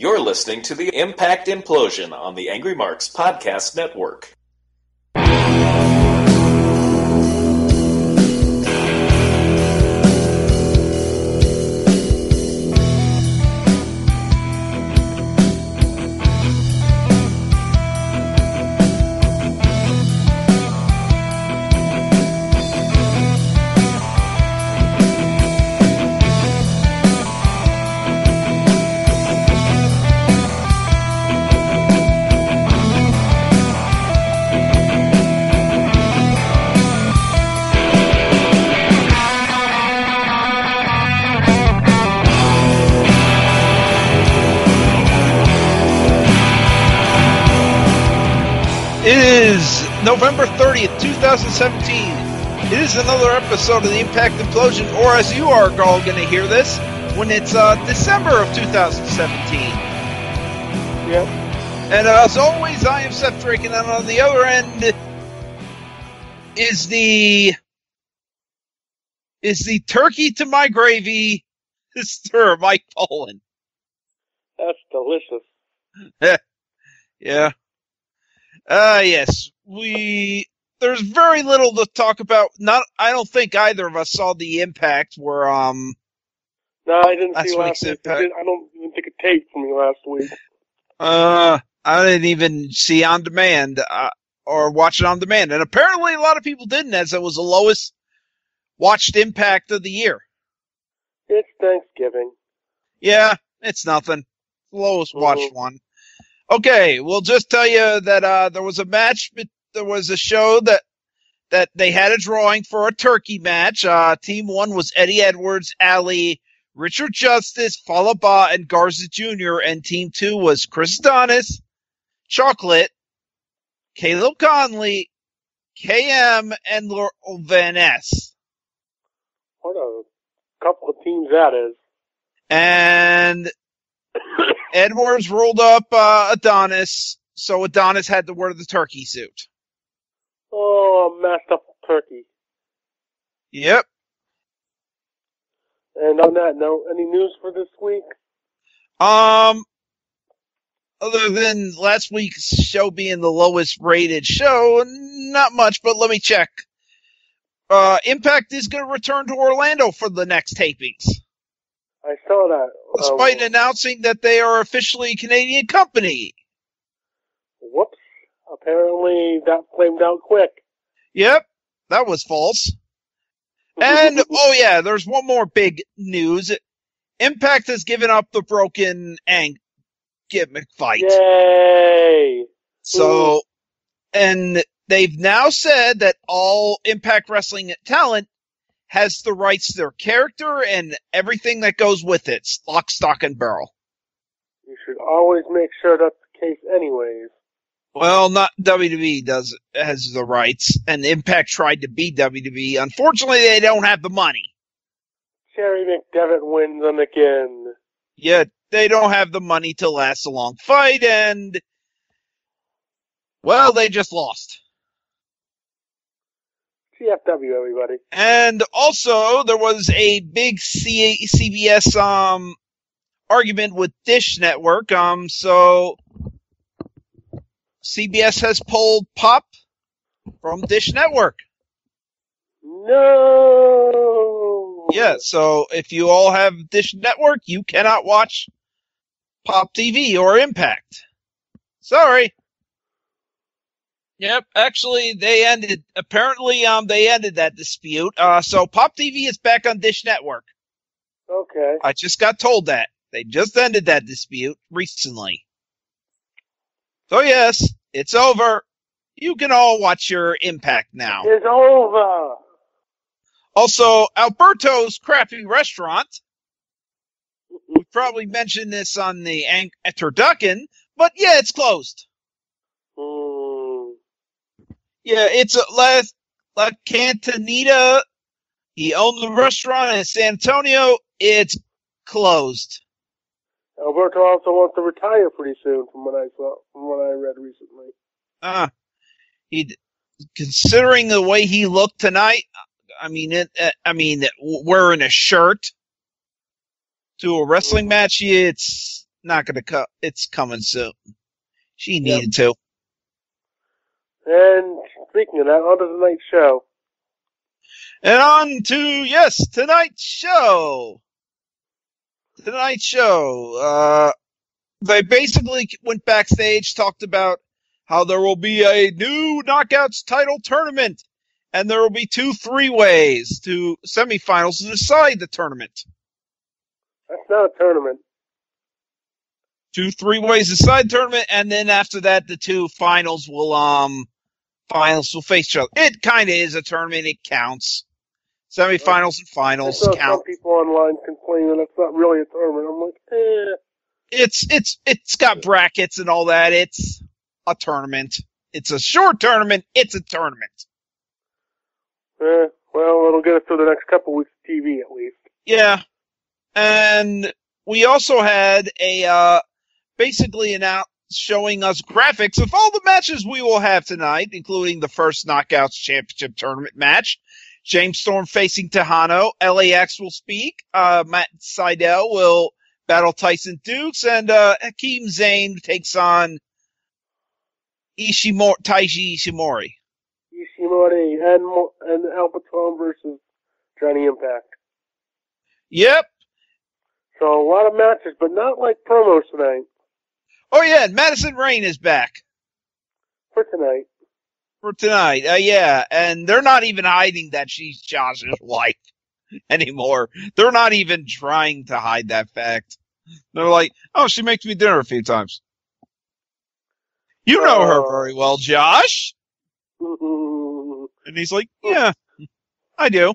You're listening to the Impact Implosion on the Angry Marks Podcast Network. It is November 30th, 2017. It is another episode of the Impact Implosion, or as you are all going to hear this, when it's uh, December of 2017. Yep. And as always, I am Seth Drakin, and on the other end is the is the turkey to my gravy, Mr. Mike Poulin. That's delicious. Yeah. Uh yes. We there's very little to talk about. Not I don't think either of us saw the impact where um No, I didn't see last week. I, impact. I don't even think it taped for me last week. uh I didn't even see on demand uh, or watch it on demand. And apparently a lot of people didn't as it was the lowest watched impact of the year. It's Thanksgiving. Yeah, it's nothing. Lowest watched Mhm. one. Okay, we'll just tell you that uh, there was a match. There was a show that that they had a drawing for a turkey match. Uh, team one was Eddie Edwards, Ali, Richard Justice, Fallah Bahh, and Garza Jr. And team two was Chris Adonis, Chocolate, Caleb Conley, KM, and Laurel Van Ness. What a couple of teams that is. And Edwards rolled up uh, Adonis, so Adonis had to wear the turkey suit. Oh, messed up turkey. Yep. And on that note, any news for this week? Um, other than last week's show being the lowest rated show, not much, but let me check. Uh, Impact is going to return to Orlando for the next tapings, I saw that. despite Um, announcing that they are officially a Canadian company. whoops. Apparently that flamed out quick. Yep, that was false. And oh yeah, there's one more big news. Impact has given up the broken ang gimmick fight. Yay! So, and they've now said that all Impact Wrestling talent has the rights to their character and everything that goes with it, lock, stock, and barrel. You should always make sure that's the case anyways. Well, not WWE does has the rights, and Impact tried to be WWE. Unfortunately, they don't have the money. Cherry McDevitt wins them again. Yeah, they don't have the money to last a long fight, and well, they just lost. GFW, everybody. And also, there was a big C- CBS um argument with Dish Network. Um, so CBS has pulled Pop from Dish Network. No. Yeah, so if you all have Dish Network, you cannot watch Pop TV or Impact. Sorry. Yep, actually they ended apparently um they ended that dispute. Uh so Pop TV is back on Dish Network. Okay. I just got told that. They just ended that dispute recently. So yes, it's over. You can all watch your Impact now. It's over. Also, Alberto's Crappy Restaurant. We probably mentioned this on the Ang- Turducken, but yeah, it's closed. Hmm. Yeah, it's a La, La Cantanita. He owned the restaurant in San Antonio. It's closed. Alberto also wants to retire pretty soon, from what I saw, from what I read recently. Uh, he, considering the way he looked tonight, I mean, it, uh, I mean, wearing a shirt to a wrestling match, it's not gonna come. It's coming soon. She needed to. And speaking of that, on to the night show. And on to yes, tonight's show. Tonight's show. Uh, they basically went backstage, talked about how there will be a new knockouts title tournament, and there will be two three ways to semifinals to decide the tournament. That's not a tournament. Two three ways to decide tournament, and then after that, the two finals will um finals will face each other. It kind of is a tournament. It counts. Semifinals and I finals saw count. some people online complaining that it's not really a tournament. I'm like, eh. it's it's it's got brackets and all that. It's a tournament. It's a short tournament. It's a tournament. eh. Well, it'll get us through the next couple weeks of TV at least. Yeah. And we also had a uh basically an out showing us graphics of all the matches we will have tonight, including the first Knockouts Championship tournament match. James Storm facing Texano. LAX will speak. Uh, Matt Sydal will battle Tyson Dux, and uh, Hakim Zane takes on Ishimori, Taiji Ishimori. Ishimori and and Albatron versus Johnny Impact. Yep. So a lot of matches, but not like promos tonight. Oh yeah, and Madison Rayne is back For tonight. for tonight. Uh, yeah, and they're not even hiding that she's Josh's wife anymore. They're not even trying to hide that fact. They're like, oh, she makes me dinner a few times. You know her Oh. very well, Josh. And he's like, yeah, I do.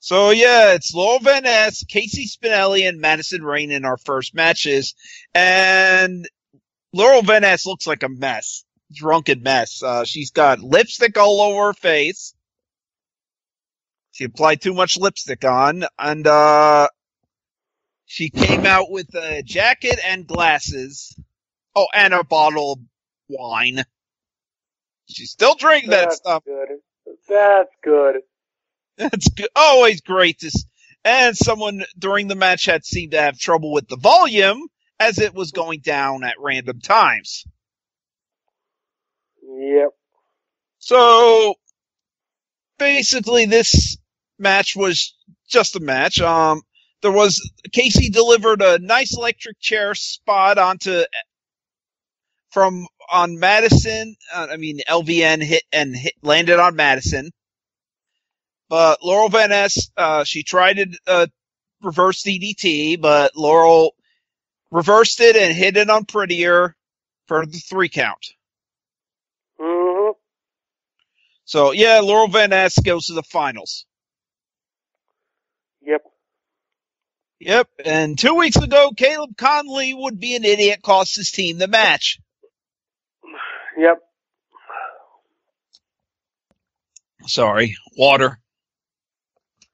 So yeah, it's Laurel Van Ness, Casey Spinelli, and Madison Rayne in our first matches. And Laurel Van Ness looks like a mess. Drunken mess. Uh, she's got lipstick all over her face. She applied too much lipstick on, and uh, she came out with a jacket and glasses. Oh, and a bottle of wine. She's still drinking that That's stuff. good. That's good. That's good. always great to. And someone during the match had seemed to have trouble with the volume as it was going down at random times. Yep. So basically, this match was just a match. Um, there was Casey delivered a nice electric chair spot onto from on Madison. Uh, I mean, LVN hit and hit, landed on Madison. But Laurel Van Ness, uh, she tried to uh, reverse DDT, but Laurel reversed it and hit it on Prettier for the three count. hmm So yeah, Laurel Van Ness goes to the finals. Yep. Yep. And two weeks ago, Caleb Conley would be an idiot, cost his team the match. Yep. Sorry, water.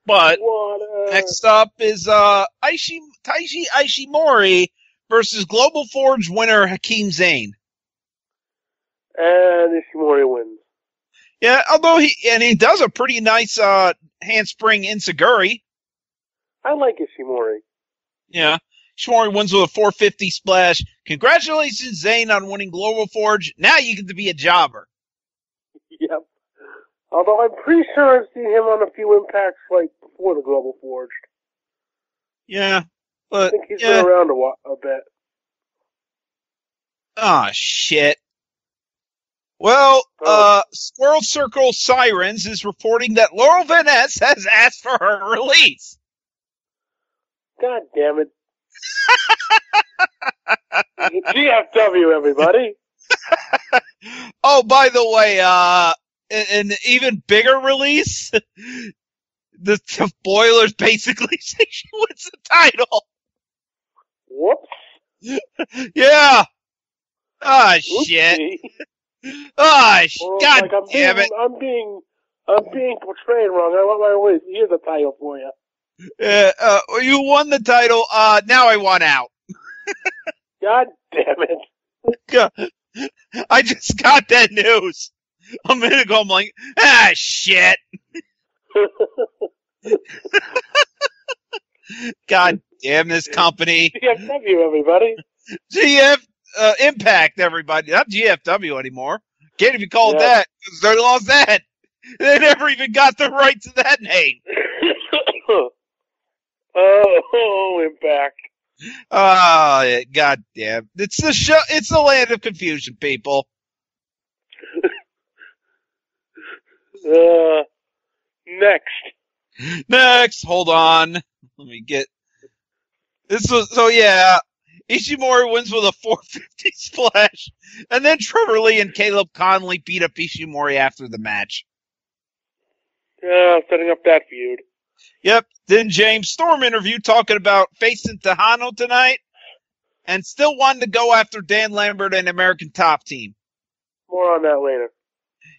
But What? next up is uh Aishi Taiji Aishimori versus Global Forge winner Hakim Zane. and Ishimori wins. Yeah, although he and he does a pretty nice uh handspring enzuigiri. I like Ishimori. Yeah. Ishimori wins with a 450 splash. Congratulations, Zane, on winning Global Forge. Now you get to be a jobber. Yep. Although I'm pretty sure I've seen him on a few impacts like before the Global Forged. Yeah. I think he's yeah. been around a, while, a bit. Ah, shit. Well, Oh. uh, Squared Circle Sirens is reporting that Laurel Van Ness has asked for her release. God damn it. GFW, everybody. Oh, by the way, uh, an even bigger release. The, the Boilers basically say she wins the title. Whoops. Yeah. Ah, shit. Oopsie. Ah, sh- Well, God like I'm damn being, it. I'm being, I'm being portrayed wrong. I want my release. Here's a title for you. Uh, uh, you won the title. Uh, now I want out. God damn it. I just got that news a minute ago. I'm like, ah, shit. God Damn this company. GFW, everybody. GF uh, Impact, everybody. Not GFW anymore. Can't even call it Yeah. that. 'cause They lost that. They never even got the right to that name. oh, oh, Impact. Ah, yeah, god damn. It's the show. It's the land of confusion, people. Uh, next. Next, hold on. Let me get this. Was, so yeah, Ishimori wins with a 450 splash, and then Trevor Lee and Caleb Conley beat up Ishimori after the match. Uh, setting up that feud. Yep. Then James Storm interview talking about facing Texano tonight, and still wanted to go after Dan Lambert and American Top Team. More on that later.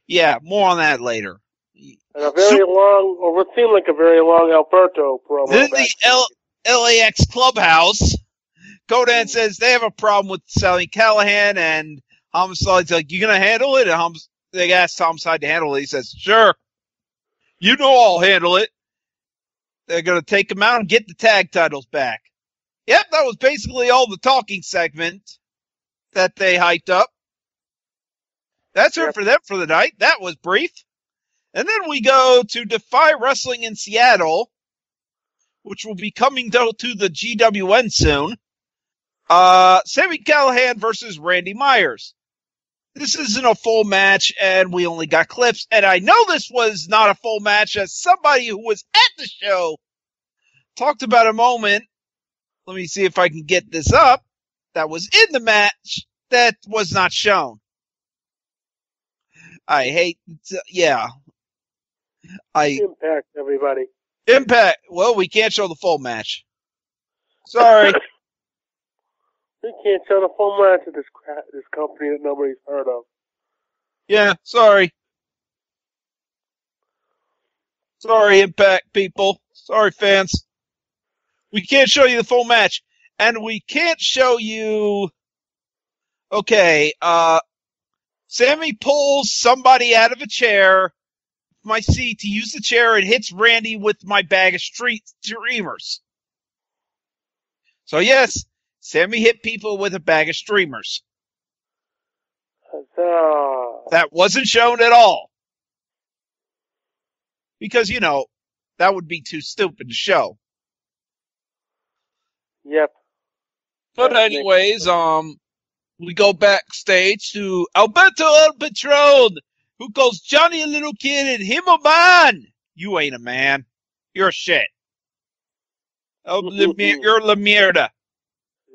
Yeah, more on that later. And a very long, or what seemed like a very long Alberto promo. Then the. L- LAX clubhouse. Konnan mm-hmm. says they have a problem with Sally Callihan and Homicide's like, you gonna handle it? And Hom- they asked Homicide to handle it. He says, sure. You know I'll handle it. They're gonna take him out and get the tag titles back. Yep, that was basically all the talking segment that they hyped up. That's it for them for the night. That was brief. And then we go to Defy Wrestling in Seattle which will be coming though to the GWN soon. Uh, Sami Callihan versus Randy Myers. This isn't a full match and we only got clips. And I know this was not a full match as somebody who was at the show talked about a moment. Let me see if I can get this up. That was in the match that was not shown. I hate, yeah. I, Impact, everybody. Impact. Well, we can't show the full match. Sorry. We can't show the full match of this this company that nobody's heard of. yeah, sorry. Sorry, Impact people. Sorry, fans. We can't show you the full match. And we can't show you. Okay, uh, Sami pulls somebody out of a chair, my seat, to use the chair and hits Randy with my bag of street streamers. So yes, Sami hit people with a bag of streamers. Huzzah. That wasn't shown at all. Because, you know, that would be too stupid to show. Yep. But anyways, um, we go backstage to Alberto El Patron, who calls Johnny a little kid and him a man. You ain't a man. You're shit. Oh, mm-hmm. la you're la mierda.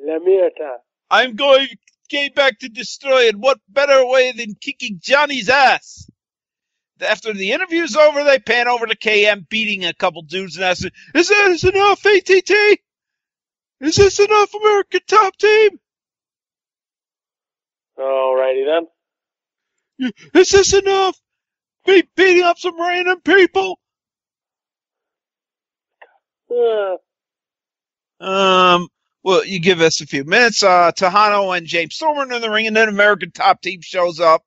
La Mirta. I'm going came back to destroy it. What better way than kicking Johnny's ass? After the interview's over, they pan over to KM beating a couple dudes and asking, "Is this enough, ATT? Is this enough, American Top Team? Alrighty then. Is this enough? Be beating up some random people?" Uh, Um, well, you give us a few minutes. Uh, Texano and James Storm are in the ring, and then American Top Team shows up,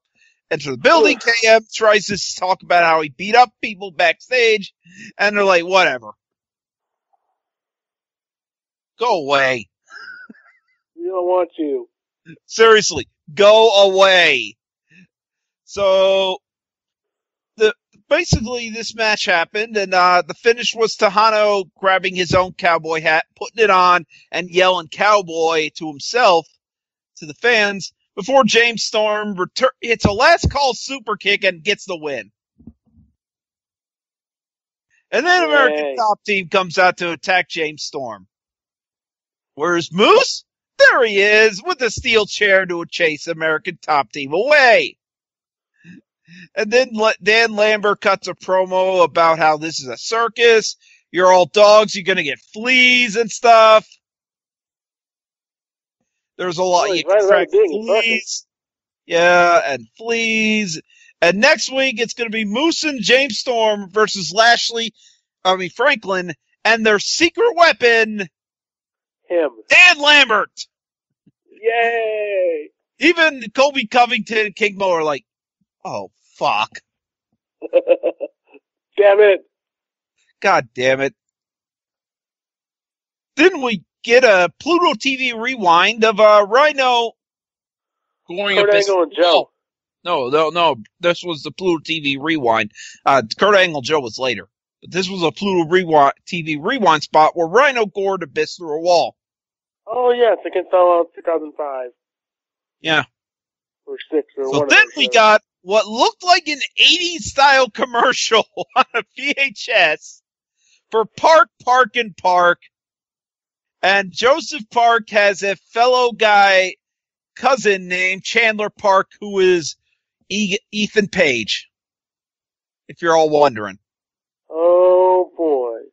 enter the building. KM tries to talk about how he beat up people backstage, and they're like, whatever. Go away. we don't want you. Seriously, go away. So, the basically this match happened, and uh, the finish was Texano grabbing his own cowboy hat, putting it on, and yelling "cowboy" to himself, to the fans, before James Storm return. It's a last call super kick and gets the win. And then American Yay. Top Team comes out to attack James Storm. Where's Moose? There he is with a steel chair to chase American Top Team away. And then Dan Lambert cuts a promo about how this is a circus. You're all dogs. You're going to get fleas and stuff. There's a lot. Oh, you right about track being a circus. fleas. Yeah, and fleas. And next week it's going to be Moose and James Storm versus Lashley, I mean Franklin, and their secret weapon, Him. Dan Lambert. Yay! Even Colby Covington and King Mo are like, oh fuck, Damn it. god damn it. Didn't we get a Pluto TV rewind of uh, Rhino going Kurt up his- Angle and Joe. No, no, no. This was the Pluto TV rewind. Uh, Kurt Angle Joe was later. But this was a Pluto rewind, TV rewind spot where Rhino gored Abyss through a wall. Oh yes, against All Odds 2005 Yeah. or six or So then we shows. got what looked like an 80s style commercial on a VHS for Park, Park, and Park. And Joseph Park has a fellow guy, cousin named Chandler Park, who is E- Ethan Page. If you're all wondering. Oh boy.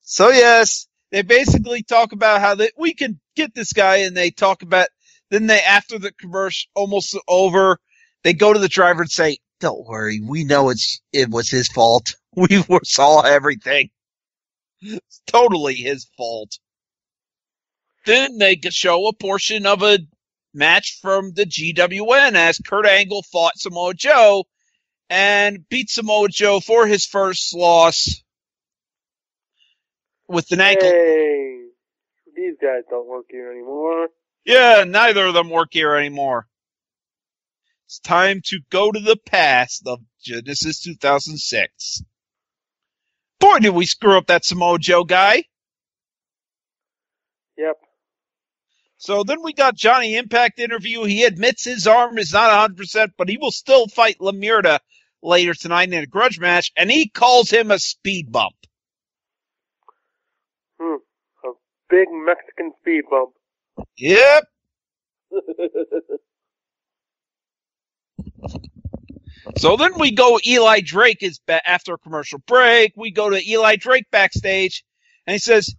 So yes, they basically talk about how they, we can get this guy and they talk about, then they, after the commercial almost over, they go to the driver and say, don't worry, we know it's, it was his fault. We saw everything. It's totally his fault. Then they show a portion of a match from the GWN as Kurt Angle fought Samoa Joe and beat Samoa Joe for his first loss with an ankle. Hey, these guys don't work here anymore. Yeah, neither of them work here anymore. It's time to go to the past of Genesis 2006. Boy, did we screw up that Samoa Joe guy. Yep. So then we got Johnny Impact interview. He admits his arm is not 100%, but he will still fight Lamirda later tonight in a grudge match, and he calls him a speed bump. Hmm. A big Mexican speed bump. Yep. So then we go. Eli Drake is ba- after a commercial break. We go to Eli Drake backstage, and he says,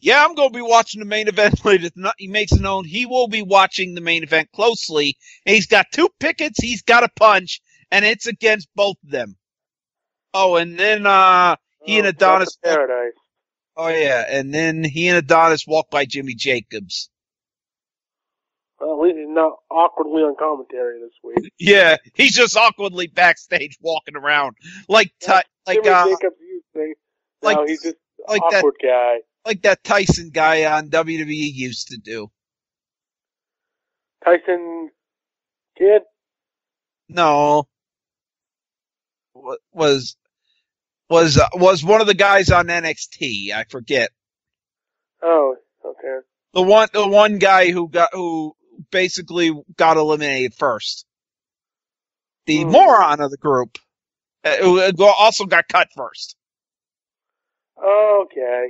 "Yeah, I'm going to be watching the main event later tonight." He makes it known he will be watching the main event closely. And he's got two pickets. He's got a punch, and it's against both of them. Oh, and then uh, He and Oh, Adonis- Paradise. oh yeah, and then he and Adonis walk by Jimmy Jacobs. Well, he's not awkwardly on commentary this week. Yeah, he's just awkwardly backstage walking around like Ty- like Jimmy uh, Jacobs used to. like- no, he's just like that awkward guy. like that Tyson guy on WWE used to do. Tyson Kidd. No, was was uh, was one of the guys on NXT. I forget Oh, okay. the one the one guy who got who basically got eliminated first. The Hmm. moron of the group, uh, who uh, also got cut first, Okay.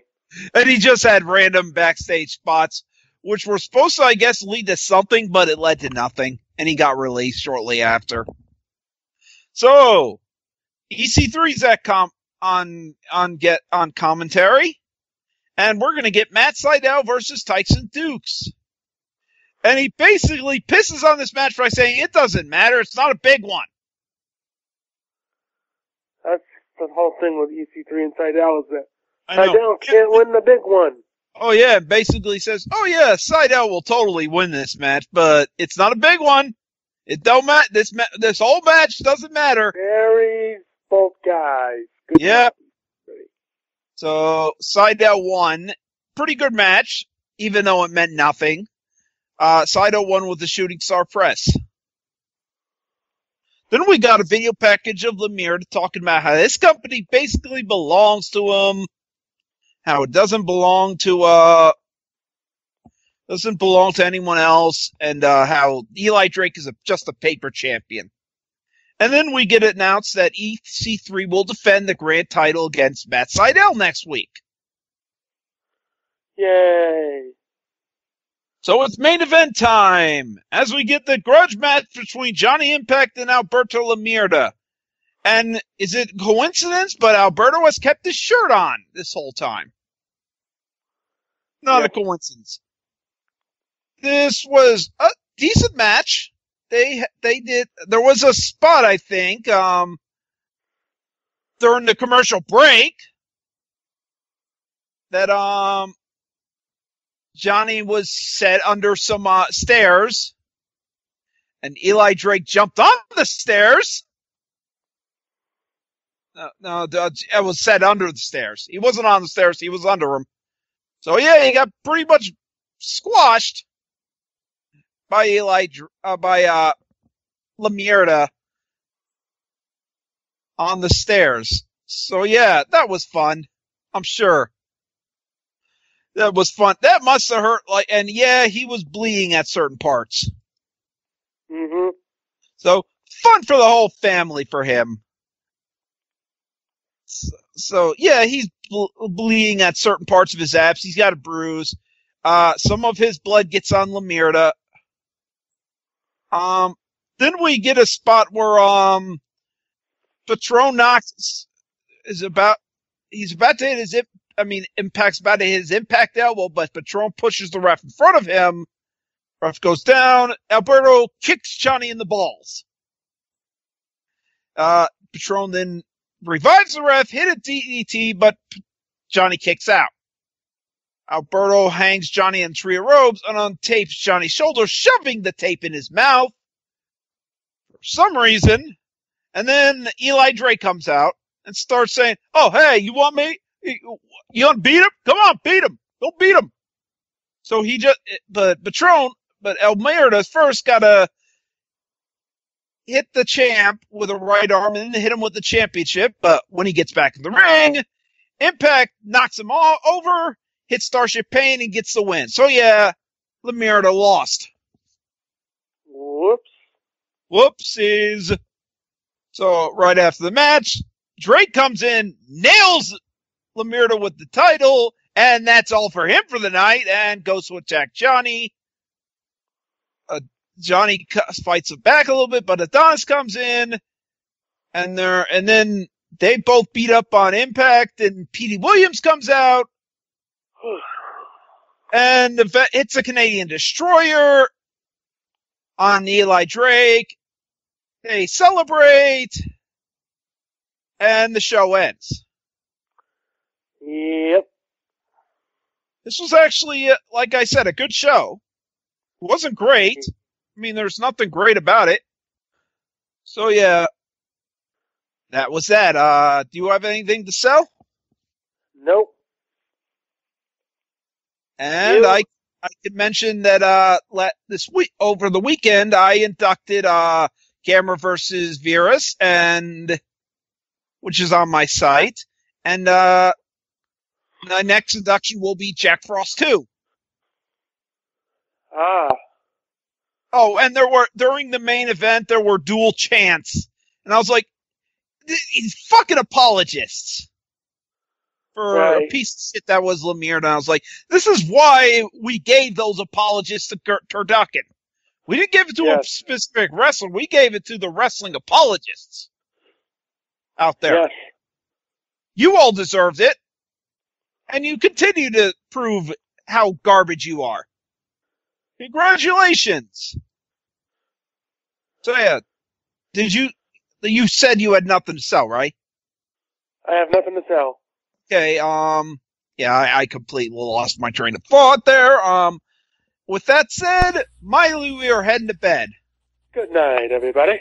and he just had random backstage spots, which were supposed to, I guess, lead to something, but it led to nothing, and he got released shortly after. So, EC3's at com on on get on commentary, and we're gonna get Matt Sydal versus Tyson Dux. And he basically pisses on this match by saying it doesn't matter, it's not a big one. That's the whole thing with EC3 and Sydal is that. Sydal can't win the big one. Oh yeah, basically says, oh yeah, Sydal will totally win this match, but it's not a big one. It don't matter. This ma- this whole match doesn't matter. Very both guys. Good Yeah. job. So Sydal won. Pretty good match, even though it meant nothing. Uh, Sydal won with the shooting star press. Then we got a video package of Lemire talking about how this company basically belongs to him, how it doesn't belong to uh doesn't belong to anyone else, and uh, how Eli Drake is a, just a paper champion. And then we get announced that EC3 will defend the grand title against Matt Sydal next week. Yay. So it's main event time as we get the grudge match between Johnny Impact and Alberto Lamirda. And is it coincidence? But Alberto has kept his shirt on this whole time. Not Yeah. a coincidence. This was a decent match. They they did. There was a spot I think um, during the commercial break that um Johnny was set under some uh, stairs, and Eli Drake jumped on the stairs. No, no, it was set under the stairs. He wasn't on the stairs; he was under them. So yeah, he got pretty much squashed by Eli, uh, by, uh, Lamierda on the stairs. So yeah, that was fun. I'm sure. That was fun. That must have hurt like, and yeah, he was bleeding at certain parts. hmm So fun for the whole family for him. So, so yeah, he's ble- bleeding at certain parts of his abs. He's got a bruise. Uh, some of his blood gets on Lamirda. Um, then we get a spot where, um, Knox is about, he's about to hit his, imp- I mean, impact's about to hit his impact elbow, but Patron pushes the ref in front of him. Ref goes down. Alberto kicks Johnny in the balls. Uh, Patron then revives the ref, hit a DDT, but Johnny kicks out. Alberto hangs Johnny in three robes and untapes Johnny's shoulder, shoving the tape in his mouth for some reason. And then Eli Drake comes out and starts saying, "Oh, hey, you want me? You want to beat him? Come on, beat him. Go beat him." So he just, but Patron, but Almeida first got to hit the champ with a right arm and then hit him with the championship. But when he gets back in the ring, Impact knocks him all over, hits Starship Pain and gets the win. So yeah, Lamirda lost. Whoops. Whoopsies. So right after the match, Drake comes in, nails Lamirda with the title, and that's all for him for the night, and goes to attack Johnny. Uh, Johnny fights him back a little bit, but Adonis comes in, and they're, and then they both beat up on Impact, and Petey Williams comes out, and the vet hits a Canadian Destroyer on Eli Drake. They celebrate, and the show ends. Yep. This was actually, uh, like I said, a good show. It wasn't great. I mean, there's nothing great about it. So yeah, that was that. Uh, do you have anything to sell? Nope. And I, I could mention that, uh, let, this week, over the weekend, I inducted, uh, Camera versus Virus and, which is on my site. And, uh, my next induction will be Jack Frost 2. Ah. Oh, and there were during the main event there were dual chants, and I was like, "These fucking apologists for uh, a piece of shit that was Lemire." And I was like, "This is why we gave those apologists to Kurt Turducken. We didn't give it to a specific wrestler. We gave it to the wrestling apologists out there. Yes. You all deserved it, and you continue to prove how garbage you are. Congratulations. So yeah, did you? You said you had nothing to sell, right? I have nothing to sell. Okay. Um. Yeah, I, I completely lost my train of thought there. Um. With that said, Miley, we are heading to bed. Good night, everybody.